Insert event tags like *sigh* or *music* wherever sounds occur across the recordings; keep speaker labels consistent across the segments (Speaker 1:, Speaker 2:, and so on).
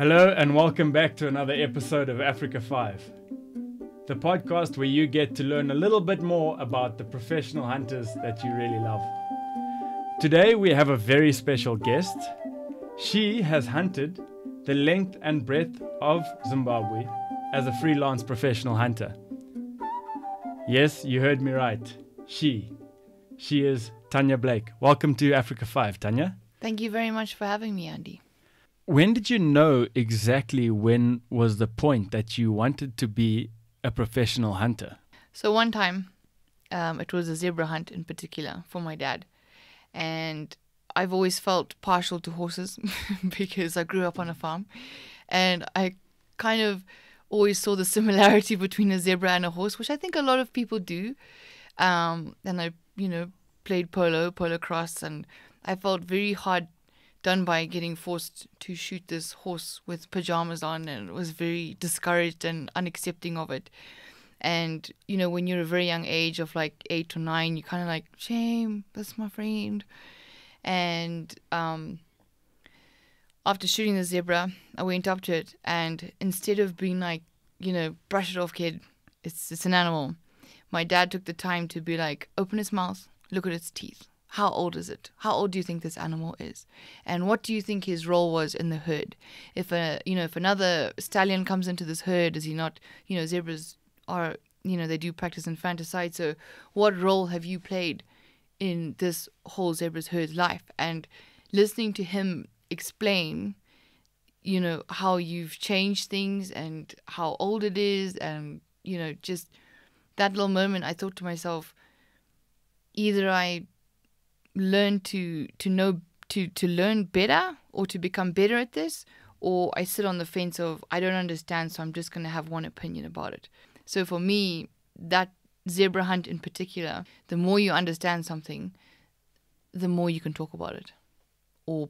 Speaker 1: Hello, and welcome back to another episode of Africa 5, the podcast where you get to learn a little bit more about the professional hunters that you really love. Today, we have a very special guest. She has hunted the length and breadth of Zimbabwe as a freelance professional hunter. Yes, you heard me right. She. She is Tanya Blake. Welcome to Africa 5, Tanya.
Speaker 2: Thank you very much for having me, Andy.
Speaker 1: When did you know exactly when was the point that you wanted to be a professional hunter?
Speaker 2: So, one time, um, it was a zebra hunt in particular for my dad. And I've always felt partial to horses *laughs* because I grew up on a farm. And I kind of always saw the similarity between a zebra and a horse, which I think a lot of people do. Um, and I, you know, played polo, polocrosse, and I felt very hard done by getting forced to shoot this horse with pajamas on and was very discouraged and unaccepting of it. And, you know, when you're a very young age of like eight or nine, you're kind of like, shame, that's my friend. And um, after shooting the zebra, I went up to it and instead of being like, you know, brush it off, kid, it's, it's an animal, my dad took the time to be like, open its mouth, look at its teeth how old is it? How old do you think this animal is? And what do you think his role was in the herd? If a you know if another stallion comes into this herd, is he not you know zebras are you know they do practice infanticide. So what role have you played in this whole zebra's herd life? And listening to him explain, you know how you've changed things and how old it is, and you know just that little moment, I thought to myself, either I learn to to know to to learn better or to become better at this or I sit on the fence of I don't understand so I'm just going to have one opinion about it. So for me that zebra hunt in particular the more you understand something the more you can talk about it or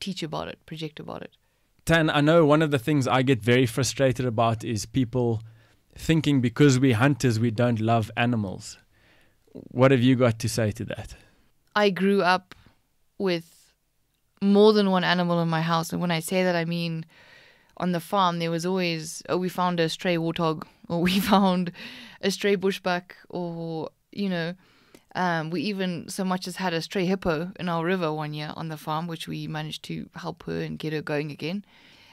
Speaker 2: teach about it, project about it.
Speaker 1: Tan, I know one of the things I get very frustrated about is people thinking because we hunters we don't love animals. What have you got to say to that?
Speaker 2: I grew up with more than one animal in my house. And when I say that, I mean on the farm, there was always, oh, we found a stray warthog, or we *laughs* found a stray bushbuck, or, you know, um, we even so much as had a stray hippo in our river one year on the farm, which we managed to help her and get her going again.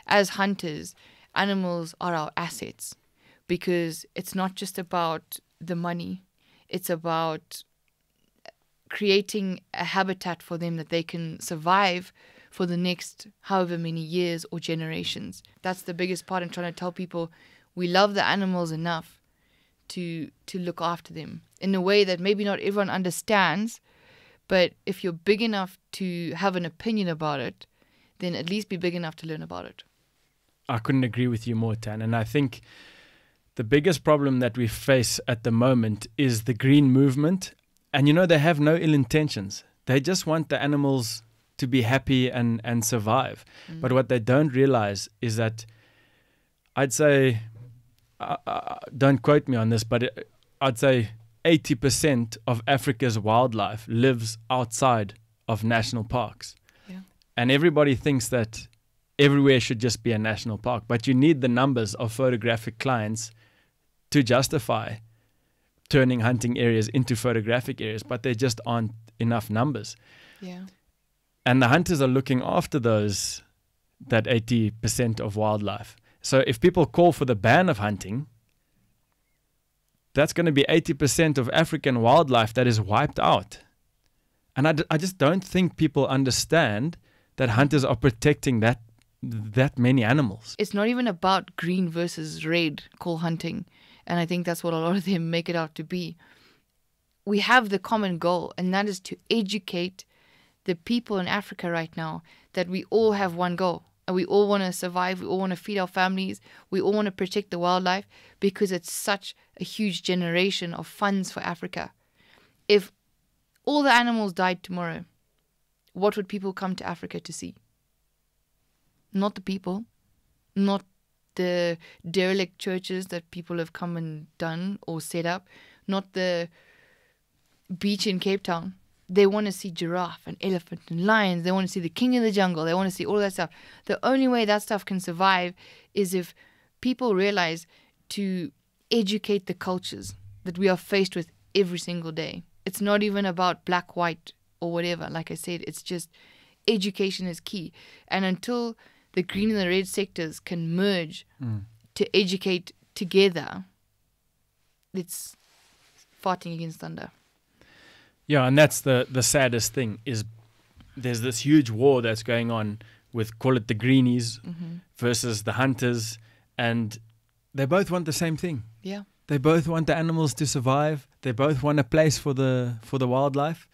Speaker 2: As hunters, animals are our assets because it's not just about the money, it's about creating a habitat for them that they can survive for the next however many years or generations. That's the biggest part in trying to tell people we love the animals enough to to look after them in a way that maybe not everyone understands, but if you're big enough to have an opinion about it, then at least be big enough to learn about it.
Speaker 1: I couldn't agree with you more, Tan. And I think the biggest problem that we face at the moment is the green movement and you know, they have no ill intentions. They just want the animals to be happy and, and survive. Mm. But what they don't realize is that I'd say, uh, uh, don't quote me on this, but it, I'd say 80% of Africa's wildlife lives outside of national parks. Yeah. And everybody thinks that everywhere should just be a national park. But you need the numbers of photographic clients to justify turning hunting areas into photographic areas, but there just aren't enough numbers.
Speaker 2: Yeah.
Speaker 1: And the hunters are looking after those that 80% of wildlife. So if people call for the ban of hunting, that's going to be 80% of African wildlife that is wiped out. And I, d- I just don't think people understand that hunters are protecting that that many animals.
Speaker 2: It's not even about green versus red call hunting. And I think that's what a lot of them make it out to be. We have the common goal, and that is to educate the people in Africa right now that we all have one goal. And we all want to survive. We all want to feed our families. We all want to protect the wildlife because it's such a huge generation of funds for Africa. If all the animals died tomorrow, what would people come to Africa to see? Not the people, not the derelict churches that people have come and done or set up, not the beach in Cape Town. they want to see giraffe and elephant and lions. They want to see the king of the jungle. They want to see all that stuff. The only way that stuff can survive is if people realize to educate the cultures that we are faced with every single day. It's not even about black, white, or whatever. Like I said, it's just education is key. And until the green and the red sectors can merge mm. to educate together, it's fighting against thunder.
Speaker 1: Yeah, and that's the the saddest thing is there's this huge war that's going on with call it the greenies mm-hmm. versus the hunters, and they both want the same thing.
Speaker 2: Yeah.
Speaker 1: They both want the animals to survive. They both want a place for the for the wildlife.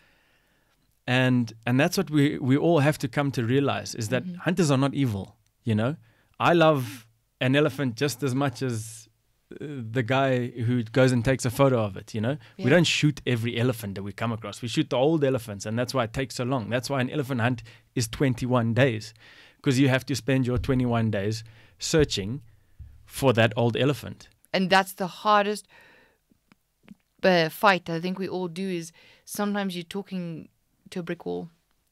Speaker 1: And and that's what we we all have to come to realize is that hunters are not evil, you know? I love an elephant just as much as uh, the guy who goes and takes a photo of it, you know? We don't shoot every elephant that we come across. We shoot the old elephants and that's why it takes so long. That's why an elephant hunt is 21 days because you have to spend your 21 days searching for that old elephant.
Speaker 2: and that's the hardest uh, fight I think we all do is sometimes you're talking to a brick wall,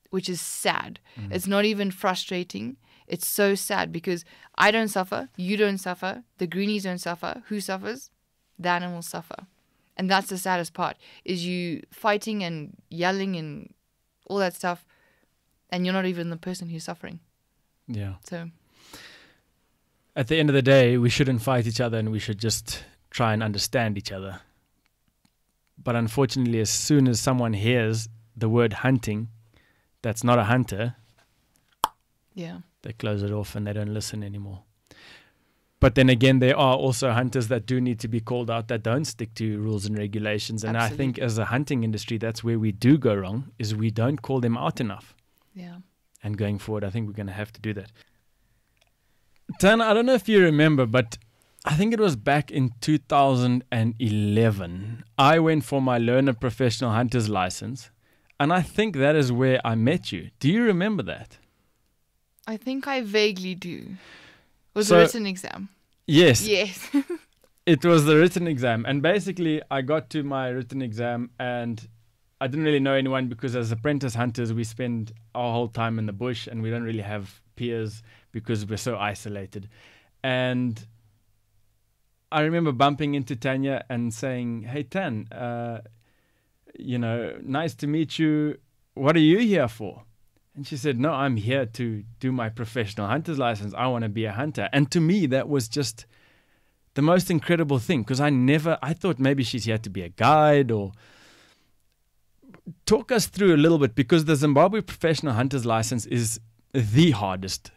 Speaker 2: which is sad. Mm. It's not even frustrating. It's so sad because I don't suffer, you don't suffer, the greenies don't suffer. Who suffers? The animals suffer. And that's the saddest part is you fighting and yelling and all that stuff and you're not even the person who's suffering.
Speaker 1: Yeah.
Speaker 2: So
Speaker 1: at the end of the day, we shouldn't fight each other and we should just try and understand each other. But unfortunately, as soon as someone hears the word hunting, that's not a hunter,
Speaker 2: yeah.
Speaker 1: they close it off and they don't listen anymore. But then again, there are also hunters that do need to be called out that don't stick to rules and regulations. And I think as a hunting industry, that's where we do go wrong, is we don't call them out enough.
Speaker 2: Yeah.
Speaker 1: And going forward, I think we're going to have to do that. Tan, I don't know if you remember, but I think it was back in 2011. I went for my learner professional hunter's license, and I think that is where I met you. Do you remember that?
Speaker 2: I think I vaguely do. Was
Speaker 1: So-
Speaker 2: a written exam.
Speaker 1: Yes,
Speaker 2: Yes. *laughs*
Speaker 1: it was the written exam. And basically, I got to my written exam, and I didn't really know anyone because, as apprentice hunters, we spend our whole time in the bush and we don't really have peers because we're so isolated. And I remember bumping into Tanya and saying, Hey, Tan, uh, you know, nice to meet you. What are you here for? And she said, No, I'm here to do my professional hunter's license. I want to be a hunter. And to me, that was just the most incredible thing because I never, I thought maybe she's here to be a guide or talk us through a little bit because the Zimbabwe professional hunter's license is the hardest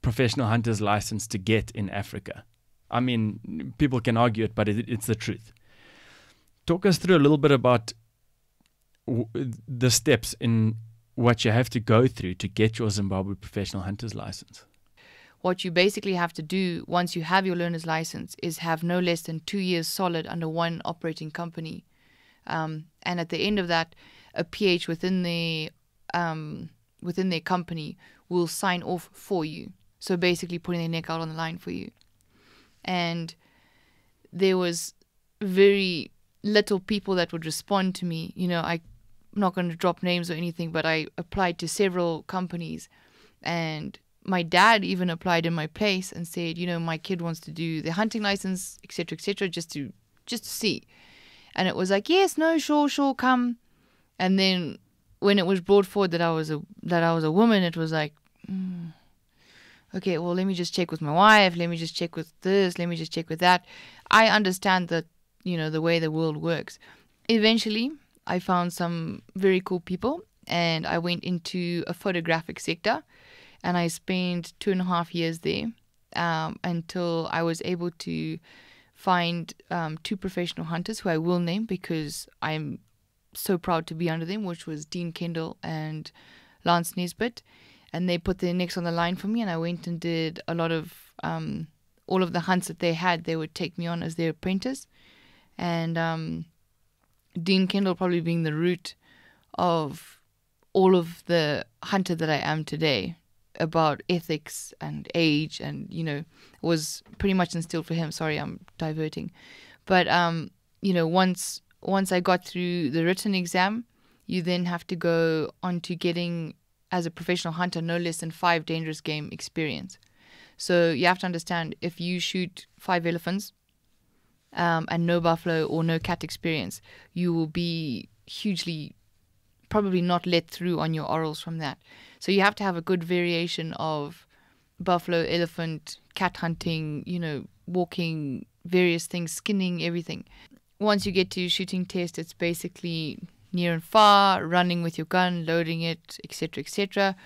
Speaker 1: professional hunter's license to get in Africa. I mean, people can argue it, but it, it's the truth. Talk us through a little bit about w- the steps in what you have to go through to get your Zimbabwe professional hunter's license.
Speaker 2: what you basically have to do once you have your learner's license is have no less than two years solid under one operating company. Um, and at the end of that, a PH within the um, within their company will sign off for you. So basically, putting their neck out on the line for you. And there was very little people that would respond to me. You know, I, I'm not going to drop names or anything, but I applied to several companies, and my dad even applied in my place and said, you know, my kid wants to do the hunting license, etc., etc., just to just to see. And it was like, yes, no, sure, sure, come. And then when it was brought forward that I was a that I was a woman, it was like, mm, okay, well, let me just check with my wife. Let me just check with this. Let me just check with that. I understand that you know the way the world works. Eventually, I found some very cool people, and I went into a photographic sector, and I spent two and a half years there um, until I was able to find um, two professional hunters who I will name because I'm so proud to be under them, which was Dean Kendall and Lance Nesbitt. And they put their necks on the line for me, and I went and did a lot of um, all of the hunts that they had. They would take me on as their apprentice, and um, Dean Kendall probably being the root of all of the hunter that I am today about ethics and age and you know was pretty much instilled for him sorry i'm diverting but um you know once once i got through the written exam you then have to go on to getting, as a professional hunter, no less than five dangerous game experience. So you have to understand if you shoot five elephants um, and no buffalo or no cat experience, you will be hugely probably not let through on your orals from that. So you have to have a good variation of buffalo, elephant, cat hunting, you know, walking, various things, skinning, everything. Once you get to shooting test, it's basically near and far, running with your gun, loading it, etc., etc.,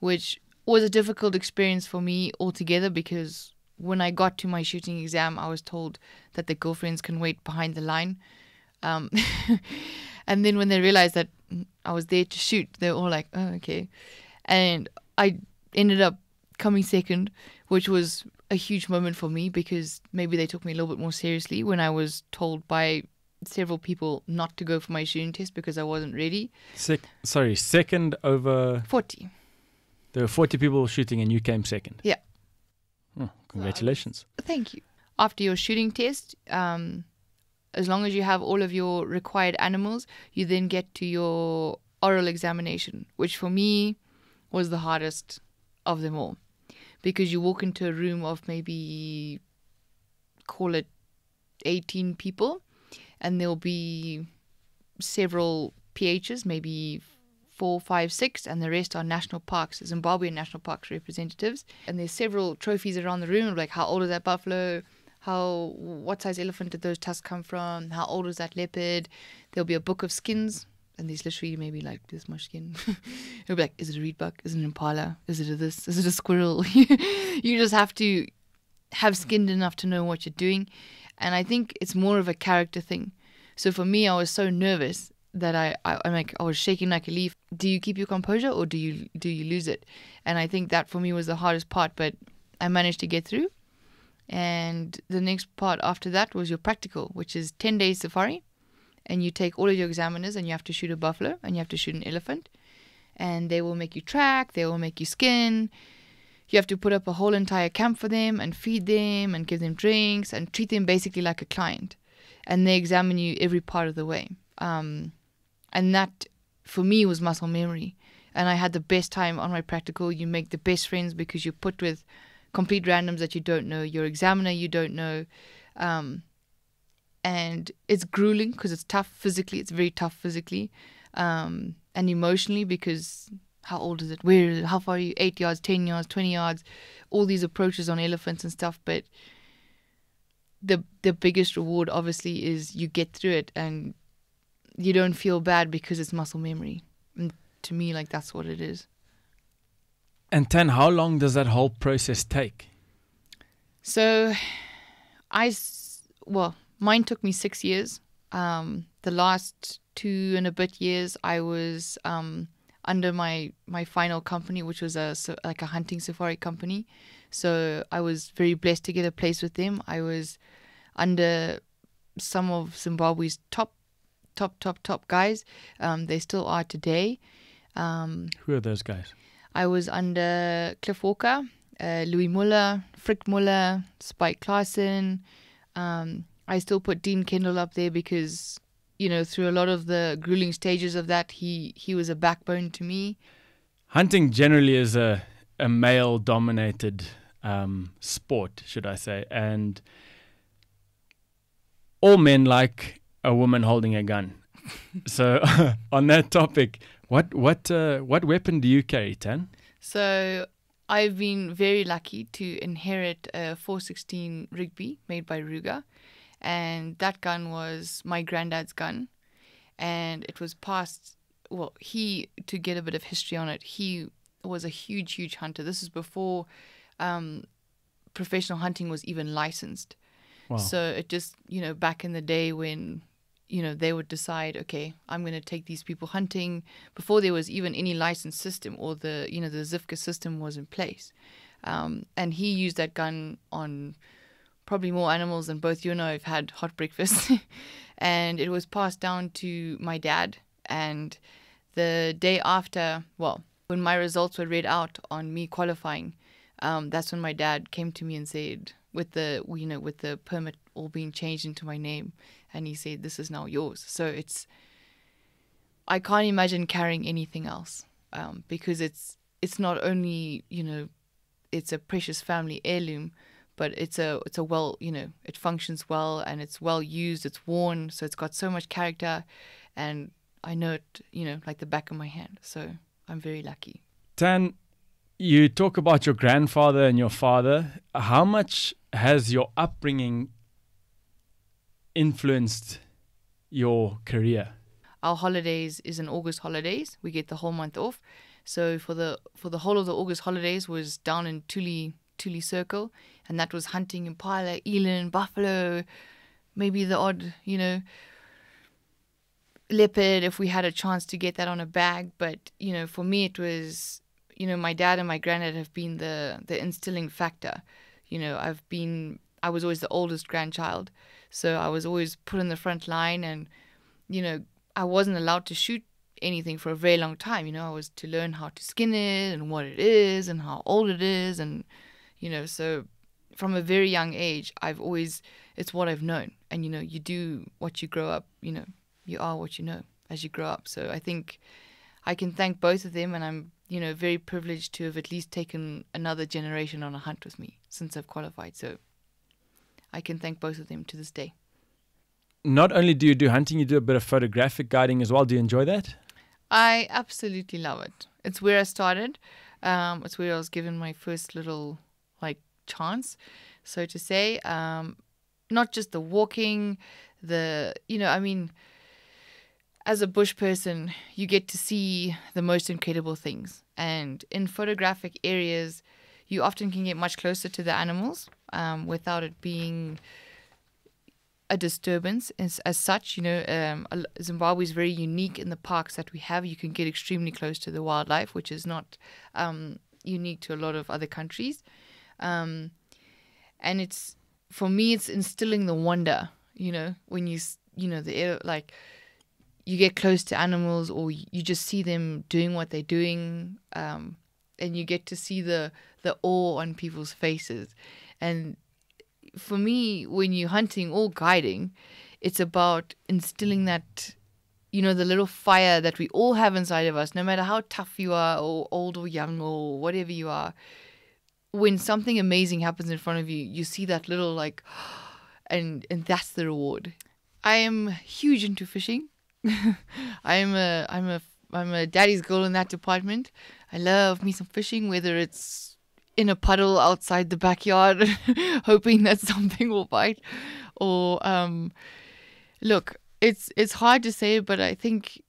Speaker 2: which was a difficult experience for me altogether because when I got to my shooting exam, I was told that the girlfriends can wait behind the line. Um, *laughs* and then when they realized that I was there to shoot, they were all like, oh, okay. And I ended up coming second, which was a huge moment for me because maybe they took me a little bit more seriously when I was told by several people not to go for my shooting test because I wasn't ready.
Speaker 1: Sec- sorry, second over.
Speaker 2: 40.
Speaker 1: There were 40 people shooting and you came second.
Speaker 2: Yeah.
Speaker 1: Oh, congratulations.
Speaker 2: Thank you. After your shooting test, um, as long as you have all of your required animals, you then get to your oral examination, which for me was the hardest of them all because you walk into a room of maybe call it 18 people and there'll be several PHs, maybe four, five, six, and the rest are national parks, Zimbabwean national parks representatives. And there's several trophies around the room, like how old is that buffalo? How what size elephant did those tusks come from? How old is that leopard? There'll be a book of skins, and there's literally maybe like this much skin. *laughs* It'll be like, is it a reed buck? Is it an impala? Is it a this? Is it a squirrel? *laughs* you just have to have skinned enough to know what you're doing. And I think it's more of a character thing. So for me, I was so nervous that I, I I'm like I was shaking like a leaf. Do you keep your composure or do you do you lose it? And I think that for me was the hardest part, but I managed to get through. And the next part after that was your practical, which is 10 days safari. And you take all of your examiners and you have to shoot a buffalo and you have to shoot an elephant. And they will make you track, they will make you skin. You have to put up a whole entire camp for them and feed them and give them drinks and treat them basically like a client. And they examine you every part of the way. Um, and that for me was muscle memory. And I had the best time on my practical. You make the best friends because you're put with complete randoms that you don't know, your examiner you don't know. Um, and it's grueling because it's tough physically, it's very tough physically um, and emotionally because how old is it? Where is it? How far are you? Eight yards, 10 yards, 20 yards, all these approaches on elephants and stuff. But the the biggest reward obviously is you get through it and you don't feel bad because it's muscle memory. And to me, like that's what it is.
Speaker 1: And Tan, how long does that whole process take?
Speaker 2: So, I well, mine took me six years. Um, the last two and a bit years, I was um, under my my final company, which was a like a hunting safari company. So I was very blessed to get a place with them. I was under some of Zimbabwe's top, top, top, top guys. Um, they still are today. Um,
Speaker 1: Who are those guys?
Speaker 2: I was under Cliff Walker, uh, Louis Muller, Frick Muller, Spike Clarson. Um, I still put Dean Kendall up there because, you know, through a lot of the grueling stages of that, he, he was a backbone to me.
Speaker 1: Hunting generally is a, a male dominated um, sport, should I say. And all men like a woman holding a gun. so, *laughs* on that topic, what what uh, what weapon do you carry, Tan?
Speaker 2: So I've been very lucky to inherit a 416 Rigby made by Ruger, and that gun was my granddad's gun, and it was passed. Well, he to get a bit of history on it. He was a huge, huge hunter. This is before um, professional hunting was even licensed.
Speaker 1: Wow.
Speaker 2: So it just you know back in the day when you know they would decide okay i'm going to take these people hunting before there was even any license system or the you know the zifka system was in place. Um, and he used that gun on probably more animals than both you and i have had hot breakfast. *laughs* And it was passed down to my dad. And the day after well when my results were read out on me qualifying um, that's when my dad came to me and said with the you know with the permit all being changed into my name and he said this is now yours so it's I can't imagine carrying anything else um, because it's it's not only you know it's a precious family heirloom, but it's a it's a well you know it functions well and it's well used. It's worn, so it's got so much character, and I know it you know like the back of my hand. So I'm very lucky.
Speaker 1: Tan, you talk about your grandfather and your father. How much has your upbringing influenced your career?
Speaker 2: Our holidays is in August holidays. We get the whole month off. So for the for the whole of the August holidays was down in Tuli Tuli Circle, and that was hunting impala, eland, buffalo, maybe the odd you know leopard if we had a chance to get that on a bag. But you know, for me it was you know my dad and my granddad have been the the instilling factor. You know, I've been I was always the oldest grandchild, so I was always put in the front line, and you know I wasn't allowed to shoot anything for a very long time. You know, I was to learn how to skin it and what it is and how old it is, and you know, so from a very young age, I've always it's what I've known, and you know, you do what you grow up. You know, you are what you know as you grow up. So I think I can thank both of them, and I'm you know very privileged to have at least taken another generation on a hunt with me since I've qualified. So I can thank both of them to this day.
Speaker 1: Not only do you do hunting, you do a bit of photographic guiding as well. Do you enjoy that?
Speaker 2: I absolutely love it. It's where I started. Um, it's where I was given my first little like chance, so to say. Um, not just the walking, the you know, I mean, as a bush person, you get to see the most incredible things, and in photographic areas, you often can get much closer to the animals um, without it being a disturbance as, as such. You know, um, Zimbabwe is very unique in the parks that we have. You can get extremely close to the wildlife, which is not um, unique to a lot of other countries. Um, and it's for me, it's instilling the wonder. You know, when you you know the air like you get close to animals or you just see them doing what they're doing um, and you get to see the the awe on people's faces and for me, when you're hunting or guiding, it's about instilling that, you know, the little fire that we all have inside of us, no matter how tough you are, or old or young, or whatever you are. When something amazing happens in front of you, you see that little like, *gasps* and and that's the reward. I am huge into fishing. *laughs* I am a I'm a I'm a daddy's girl in that department. I love me some fishing, whether it's in a puddle outside the backyard, *laughs* hoping that something will bite. Or um, look, it's it's hard to say, but I think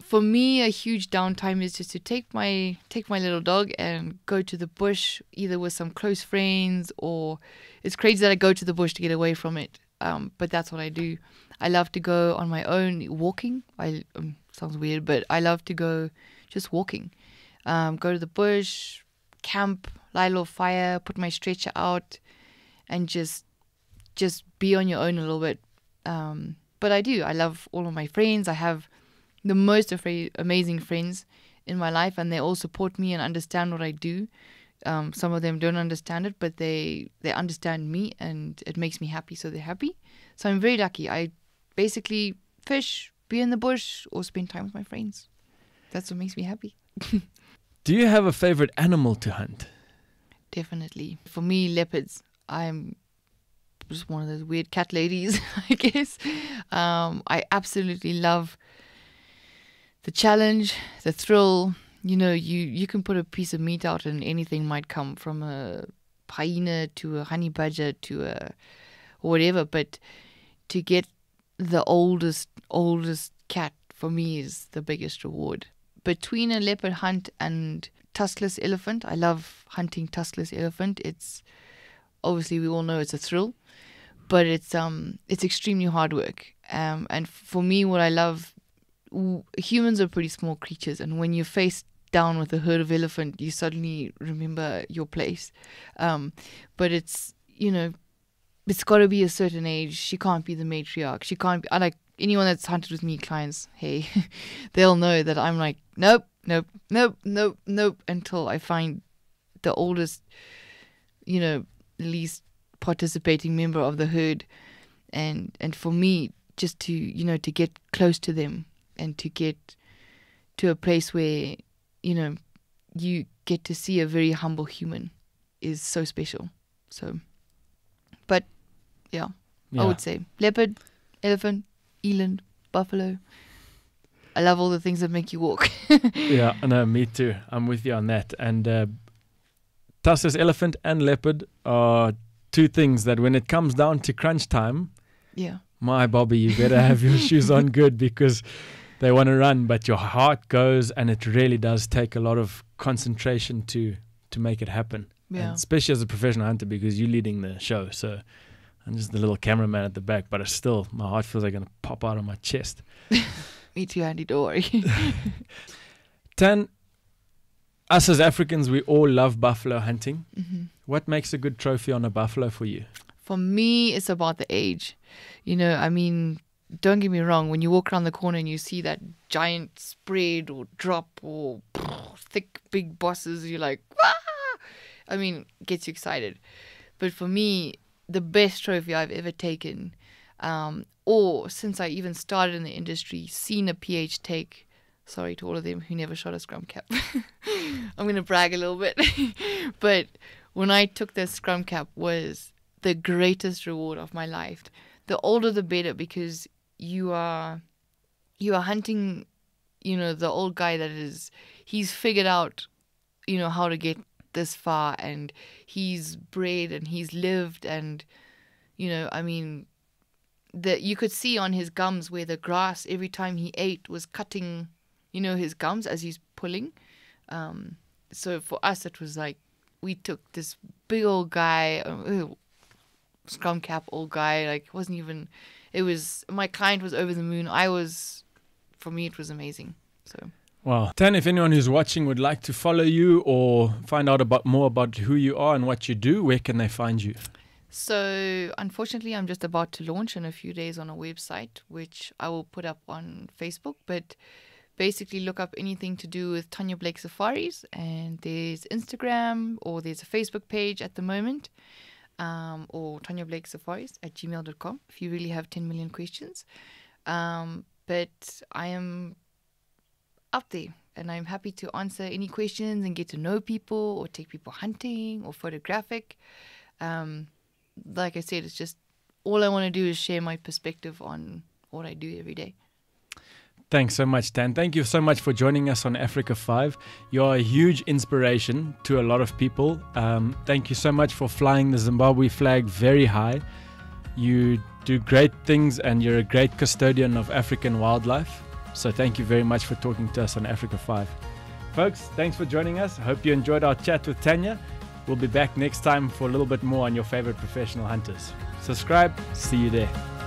Speaker 2: for me a huge downtime is just to take my take my little dog and go to the bush either with some close friends or it's crazy that I go to the bush to get away from it. Um, but that's what I do. I love to go on my own walking. I um, sounds weird, but I love to go just walking. Um, go to the bush, camp, a little fire, put my stretcher out, and just just be on your own a little bit. Um, but I do. I love all of my friends. I have the most afraid, amazing friends in my life, and they all support me and understand what I do. Um, some of them don't understand it, but they they understand me, and it makes me happy. So they're happy. So I'm very lucky. I basically fish, be in the bush, or spend time with my friends. That's what makes me happy. *laughs*
Speaker 1: do you have a favorite animal to hunt?
Speaker 2: Definitely. For me, leopards. I'm just one of those weird cat ladies, *laughs* I guess. Um, I absolutely love the challenge, the thrill. You know, you you can put a piece of meat out and anything might come from a hyena to a honey badger to a whatever. But to get the oldest oldest cat for me is the biggest reward. Between a leopard hunt and tuskless elephant. I love hunting tuskless elephant. It's obviously we all know it's a thrill, but it's um it's extremely hard work. Um, and for me, what I love, w- humans are pretty small creatures, and when you're faced down with a herd of elephant, you suddenly remember your place. Um, but it's you know, it's got to be a certain age. She can't be the matriarch. She can't be. I like anyone that's hunted with me, clients. Hey, *laughs* they'll know that I'm like, nope, nope, nope, nope, nope, until I find the oldest, you know, least participating member of the herd. And and for me, just to, you know, to get close to them and to get to a place where you know you get to see a very humble human is so special. So, but yeah,
Speaker 1: Yeah.
Speaker 2: I would say leopard, elephant, eland, buffalo. I love all the things that make you walk. *laughs*
Speaker 1: yeah, no, me too. I'm with you on that. And uh, elephant and leopard are two things that when it comes down to crunch time,
Speaker 2: yeah,
Speaker 1: my Bobby, you better have your *laughs* shoes on good because they want to run, but your heart goes, and it really does take a lot of concentration to to make it happen. And
Speaker 2: yeah,
Speaker 1: especially as a professional hunter because you're leading the show. So I'm just the little cameraman at the back, but it's still my heart feels like gonna pop out of my chest. *laughs*
Speaker 2: me too, Andy. Don't worry. *laughs*
Speaker 1: Tan, us as Africans, we all love buffalo hunting.
Speaker 2: hmm
Speaker 1: What makes a good trophy on a buffalo for you?
Speaker 2: For me, it's about the age. You know, I mean, don't get me wrong. When you walk around the corner and you see that giant spread or drop or thick big bosses, you're like! I mean, gets you excited. But for me, the best trophy I've ever taken, um, or since I even started in the industry, seen a PH take. Sorry to all of them who never shot a scrum cap. *laughs* I'm gonna brag a little bit, *laughs* but when I took the scrum cap was the greatest reward of my life. The older the better because you are you are hunting, you know, the old guy that is he's figured out, you know, how to get this far and he's bred and he's lived and you know, I mean that you could see on his gums where the grass every time he ate was cutting, you know, his gums as he's pulling. Um, so for us, it was like we took this big old guy, uh, scrum cap old guy. Like wasn't even. It was my client was over the moon. I was, for me, it was amazing. So
Speaker 1: Wow. Tan, if anyone who's watching would like to follow you or find out about more about who you are and what you do, where can they find you?
Speaker 2: So, unfortunately, I'm just about to launch in a few days on a website, which I will put up on Facebook. But basically, look up anything to do with Tanya Blake Safaris, and there's Instagram or there's a Facebook page at the moment, um, or Tanya Blake Safaris at gmail.com if you really have 10 million questions. Um, but I am up there. And I'm happy to answer any questions and get to know people or take people hunting or photographic. Um, like I said, it's just all I want to do is share my perspective on what I do every day.
Speaker 1: Thanks so much, Dan. Thank you so much for joining us on Africa 5. You're a huge inspiration to a lot of people. Um, thank you so much for flying the Zimbabwe flag very high. You do great things and you're a great custodian of African wildlife. So thank you very much for talking to us on Africa 5. Folks, thanks for joining us. I hope you enjoyed our chat with Tanya. We'll be back next time for a little bit more on your favorite professional hunters. Subscribe. See you there.